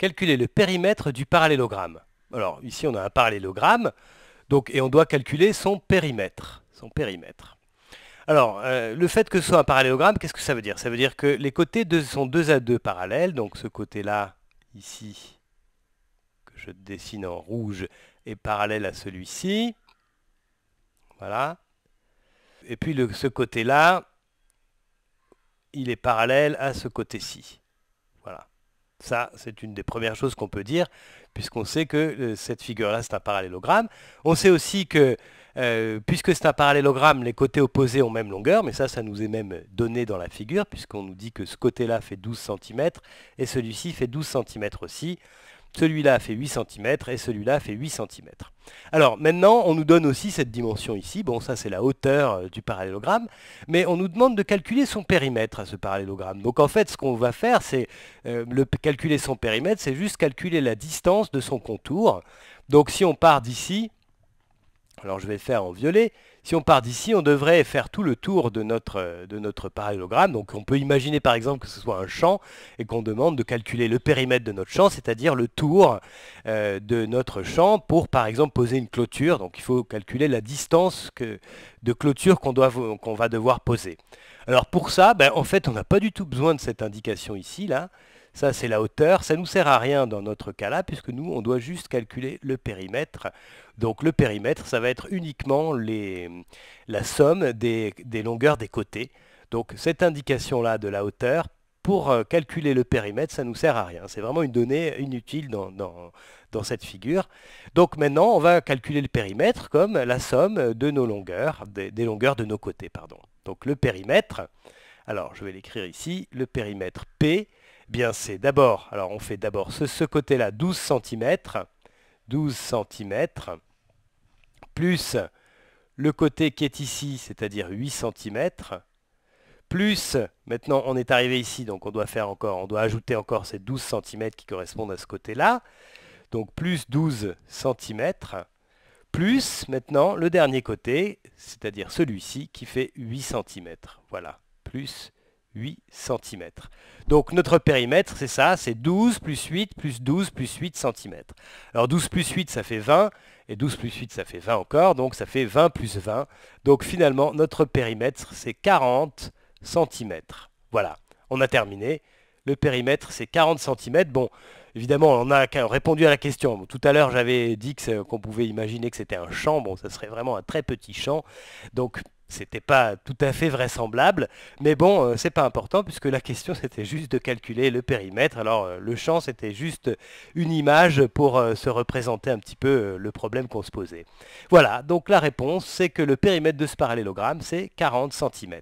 calculer le périmètre du parallélogramme. Alors ici on a un parallélogramme, et on doit calculer son périmètre. Alors, euh, le fait que ce soit un parallélogramme, qu'est-ce que ça veut dire? Ça veut dire que les côtés sont 2 à 2 parallèles, donc ce côté-là, ici, que je dessine en rouge, est parallèle à celui-ci. Voilà. Et puis ce côté-là, il est parallèle à ce côté-ci. Voilà. Ça, c'est une des premières choses qu'on peut dire, puisqu'on sait que euh, cette figure-là, c'est un parallélogramme. On sait aussi que, euh, puisque c'est un parallélogramme, les côtés opposés ont même longueur, mais ça, ça nous est même donné dans la figure, puisqu'on nous dit que ce côté-là fait 12 cm, et celui-ci fait 12 cm aussi. Celui-là fait 8 cm et celui-là fait 8 cm. Alors maintenant, on nous donne aussi cette dimension ici. Bon, ça c'est la hauteur euh, du parallélogramme. Mais on nous demande de calculer son périmètre à ce parallélogramme. Donc en fait, ce qu'on va faire, c'est euh, calculer son périmètre, c'est juste calculer la distance de son contour. Donc si on part d'ici, alors je vais faire en violet. Si on part d'ici, on devrait faire tout le tour de notre, de notre parallélogramme. Donc on peut imaginer par exemple que ce soit un champ et qu'on demande de calculer le périmètre de notre champ, c'est-à-dire le tour euh, de notre champ pour par exemple poser une clôture. Donc il faut calculer la distance de clôture qu'on qu'on va devoir poser. Alors pour ça, ben, en fait on n'a pas du tout besoin de cette indication ici. là. Ça, c'est la hauteur. Ça ne nous sert à rien dans notre cas-là, puisque nous, on doit juste calculer le périmètre. Donc le périmètre, ça va être uniquement la somme des, longueurs des côtés. Donc cette indication-là de la hauteur, pour euh, calculer le périmètre, ça ne nous sert à rien. C'est vraiment une donnée inutile dans, cette figure. Donc maintenant, on va calculer le périmètre comme la somme de nos longueurs, des, des longueurs de nos côtés. Pardon. Donc le périmètre, alors je vais l'écrire ici, le périmètre P, bien c'est d'abord, alors on fait d'abord ce, côté-là 12 cm, 12 cm, plus le côté qui est ici, c'est-à-dire 8 cm, plus, maintenant on est arrivé ici, donc on doit faire encore, on doit ajouter encore ces 12 cm qui correspondent à ce côté-là, donc plus 12 cm, plus maintenant le dernier côté, c'est-à-dire celui-ci qui fait 8 cm, voilà, plus 8 cm. Donc notre périmètre, c'est ça, c'est 12 plus 8 plus 12 plus 8 cm. Alors 12 plus 8, ça fait 20, et 12 plus 8, ça fait 20 encore, donc ça fait 20 plus 20. Donc finalement, notre périmètre, c'est 40 cm. Voilà, on a terminé. Le périmètre, c'est 40 cm. Bon, évidemment, on a répondu à la question. tout à l'heure, j'avais dit qu'on pouvait imaginer que c'était un champ. Bon, ça serait vraiment un très petit champ. Donc, c'était pas tout à fait vraisemblable, mais bon, euh, c'est pas important puisque la question c'était juste de calculer le périmètre. Alors euh, le champ c'était juste une image pour euh, se représenter un petit peu le problème qu'on se posait. Voilà, donc la réponse c'est que le périmètre de ce parallélogramme c'est 40 cm.